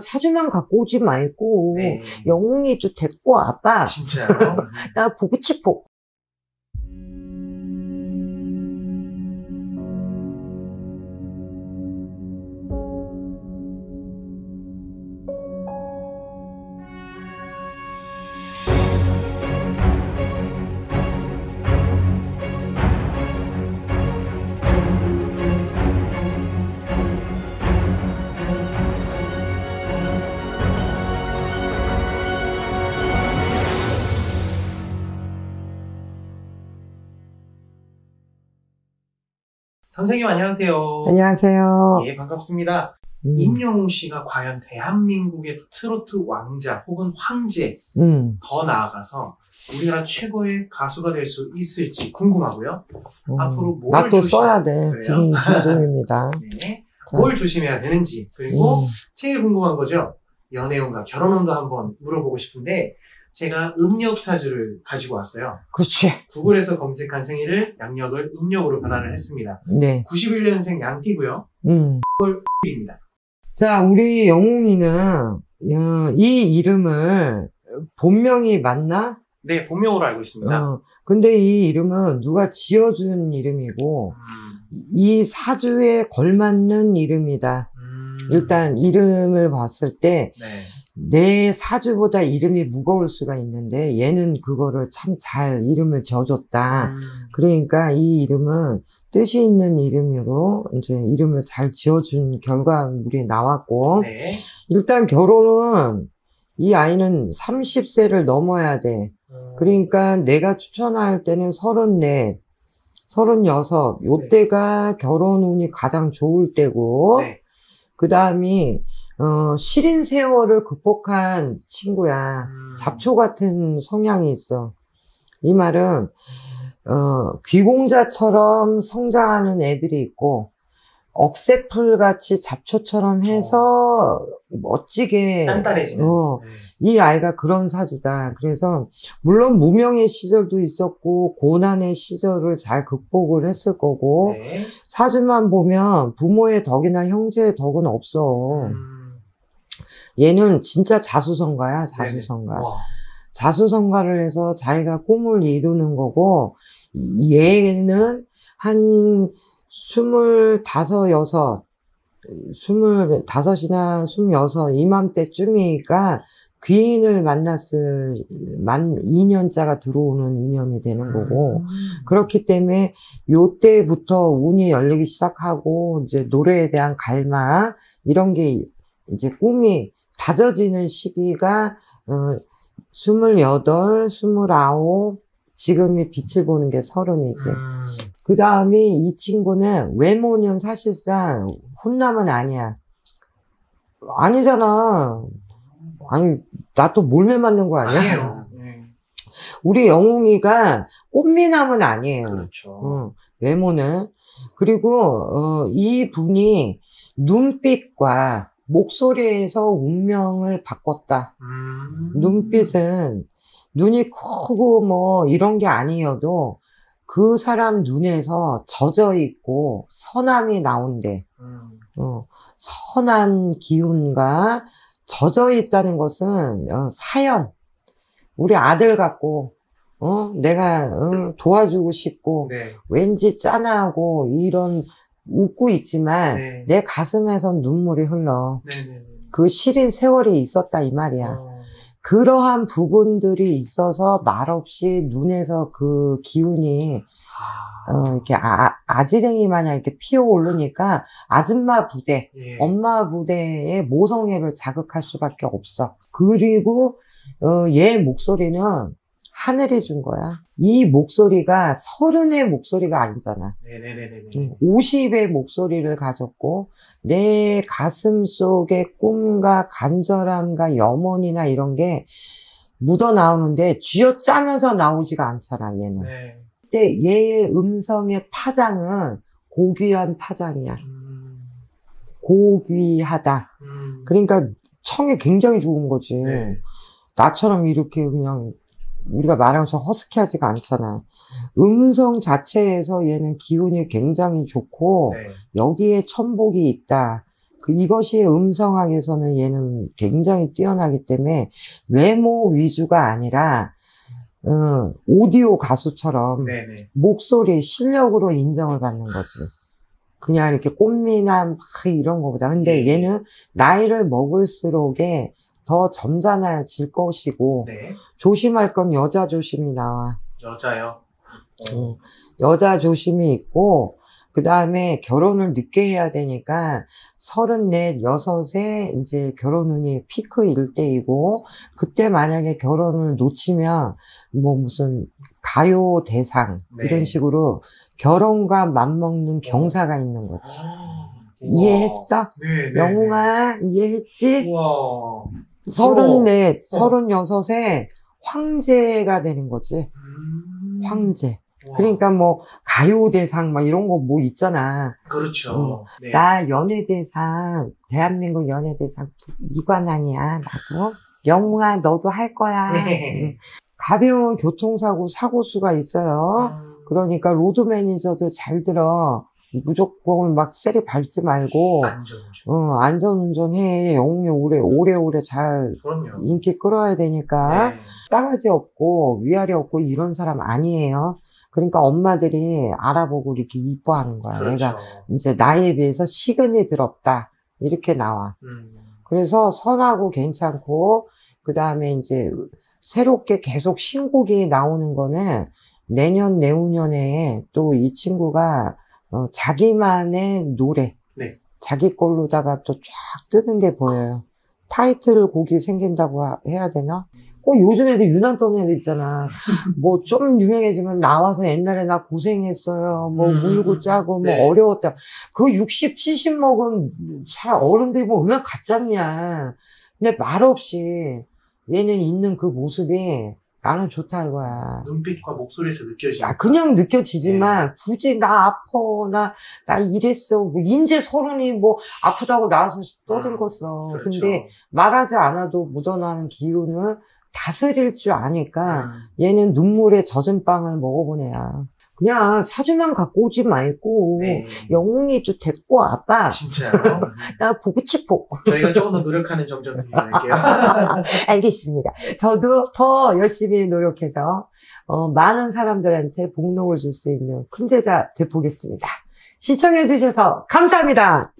사주만 갖고 오지 말고 네. 영웅이 좀 데리고 와봐. 진짜요? 나 보고 싶어. 선생님 안녕하세요. 안녕하세요. 예, 반갑습니다. 음, 임영웅 씨가 과연 대한민국의 트로트 왕자 혹은 황제 음, 더 나아가서 우리나라 최고의 가수가 될 수 있을지 궁금하고요. 음. 앞으로 뭘 나또 써야 돼. 빈종입니다. 네. 자. 뭘 조심해야 되는지 그리고 음, 제일 궁금한 거죠. 연애운과 결혼운도 한번 물어보고 싶은데 제가 음력 사주를 가지고 왔어요. 그렇지. 구글에서 검색한 생일을 양력을 음력으로 변환을 했습니다. 네. 91년생 양띠고요. 음. 입니다. 자, 우리 영웅이는 어, 이 이름을 본명이 맞나? 네, 본명으로 알고 있습니다. 어, 근데 이 이름은 누가 지어준 이름이고 음, 이 사주에 걸맞는 이름이다. 음, 일단 이름을 봤을 때 네. 내 사주보다 이름이 무거울 수가 있는데 얘는 그거를 참 잘 이름을 지어줬다. 음, 그러니까 이 이름은 뜻이 있는 이름으로 이제 이름을 잘 지어준 결과물이 나왔고 네. 일단 결혼은 이 아이는 30세를 넘어야 돼. 음, 그러니까 내가 추천할 때는 34, 36, 요때가 결혼 운이 가장 좋을 때고 네. 그 다음이 어, 시린 세월을 극복한 친구야. 음, 잡초 같은 성향이 있어. 이 말은 어, 귀공자처럼 성장하는 애들이 있고 억새풀 같이 잡초처럼 해서 멋지게 단단해지는. 어, 네. 이 아이가 그런 사주다. 그래서 물론 무명의 시절도 있었고 고난의 시절을 잘 극복을 했을 거고 네. 사주만 보면 부모의 덕이나 형제의 덕은 없어. 음, 얘는 진짜 자수성가야, 자수성가. 자수성가를 해서 자기가 꿈을 이루는 거고, 얘는 한 스물다섯, 여섯, 스물다섯이나 스물여섯, 이맘때쯤이니까 귀인을 만났을, 만, 2년자가 들어오는 인연이 되는 거고, 음, 그렇기 때문에 요때부터 운이 열리기 시작하고, 이제 노래에 대한 갈망, 이런 게 이제 꿈이 다져지는 시기가, 어, 스물여덟, 스물아홉, 지금이 빛을 보는 게 서른이지. 음, 그 다음이 이 친구는 외모는 사실상 훈남은 아니야. 아니잖아. 아니, 나 또 몰매 맞는 거 아니야? 아니에요. 네. 우리 영웅이가 꽃미남은 아니에요. 그렇죠. 어, 외모는. 그리고, 어, 이 분이 눈빛과 목소리에서 운명을 바꿨다. 음, 눈빛은 눈이 크고 뭐 이런 게 아니어도 그 사람 눈에서 젖어 있고 선함이 나온대. 음, 어, 선한 기운과 젖어 있다는 것은 어, 사연. 우리 아들 같고 어, 내가 어, 도와주고 싶고 네. 왠지 짠하고 이런 웃고 있지만 네. 내 가슴에선 눈물이 흘러. 네네네. 그 시린 세월이 있었다 이 말이야. 어, 그러한 부분들이 있어서 말없이 눈에서 그 기운이 아, 어, 이렇게 아, 아지랭이 마냥 이렇게 피어 오르니까 아줌마 부대, 예. 엄마 부대의 모성애를 자극할 수밖에 없어. 그리고 어, 얘 목소리는 하늘이 준 거야. 이 목소리가 서른의 목소리가 아니잖아. 네네네네. 50의 목소리를 가졌고 내 가슴 속의 꿈과 간절함과 염원이나 이런 게 묻어 나오는데 쥐어 짜면서 나오지가 않잖아 얘는. 네. 근데 얘의 음성의 파장은 고귀한 파장이야. 음, 고귀하다. 음, 그러니까 청이 굉장히 좋은 거지. 네. 나처럼 이렇게 그냥 우리가 것처럼 허스키하지가 않잖아. 음성 자체에서 얘는 기운이 굉장히 좋고 네. 여기에 천복이 있다. 그 이것이 음성학에서는 얘는 굉장히 뛰어나기 때문에 외모 위주가 아니라 어, 오디오 가수처럼 네네. 목소리 실력으로 인정을 받는 거지. 그냥 이렇게 꽃미남 막 이런 거보다. 근데 예. 얘는 나이를 먹을수록에 더 점잖아질 것이고 네. 조심할 건 여자 조심이 나와. 여자요. 어. 어, 여자 조심이 있고 그 다음에 결혼을 늦게 해야 되니까 서른넷 여섯에 이제 결혼 운이 피크일 때이고 그때 만약에 결혼을 놓치면 뭐 무슨 가요 대상 네. 이런 식으로 결혼과 맞먹는 경사가 있는 거지. 아, 이해했어? 네, 네. 영웅아 이해했지? 우와. 서른넷, 어. 서른여섯에 황제가 되는 거지. 음. 황제. 그러니까 뭐 가요대상 막 이런 거 뭐 있잖아. 그렇죠. 네. 나 연예대상 대한민국 연예대상 이관왕이야 나도. 영웅아 너도 할 거야. 네. 응. 가벼운 교통사고 사고 수가 있어요. 음. 그러니까 로드 매니저도 잘 들어. 무조건 막 세게 밟지 말고 안전죠. 어, 안전운전해. 영웅이 오래 오래오래 잘 그럼요. 인기 끌어야 되니까 네. 싸가지 없고 위아래 없고 이런 사람 아니에요. 그러니까 엄마들이 알아보고 이렇게 이뻐하는 거야. 그렇죠. 얘가 이제 나이에 비해서 시근이 들었다. 이렇게 나와. 음. 그래서 선하고 괜찮고, 그 다음에 이제 새롭게 계속 신곡이 나오는 거는 내년, 내후년에 또 이 친구가 어, 자기만의 노래, 네. 자기 걸로다가 또 쫙 뜨는 게 보여요. 타이틀 곡이 생긴다고 하- 해야 되나? 어, 요즘 애들 유난 떠는 애들 있잖아. 뭐 좀 유명해지면 나와서 옛날에 나 고생했어요. 뭐 음, 물고 짜고 뭐 네. 어려웠다. 그 60, 70 먹은 사람 어른들이 뭐 얼마나 가짜냐. 근데 말 없이 얘는 있는 그 모습이 나는 좋다 이거야. 눈빛과 목소리에서 느껴지는. 아, 그냥 느껴지지만, 굳이 나 아파, 나, 나 이랬어. 뭐, 인제 서른이 뭐, 아프다고 나와서 떠들겠어. 그렇죠. 근데 말하지 않아도 묻어나는 기운을 다스릴 줄 아니까, 음. 얘는 눈물에 젖은 빵을 먹어본 애야. 그냥 사주만 갖고 오지 말고, 네. 영웅이 좀 데리고 와봐. 진짜요? 나 보고 싶어. 저희가 조금 더 노력하는 점좀 드릴게요. 알겠습니다. 저도 더 열심히 노력해서 어, 많은 사람들한테 복록을 줄 수 있는 큰 제자 되보겠습니다. 시청해주셔서 감사합니다.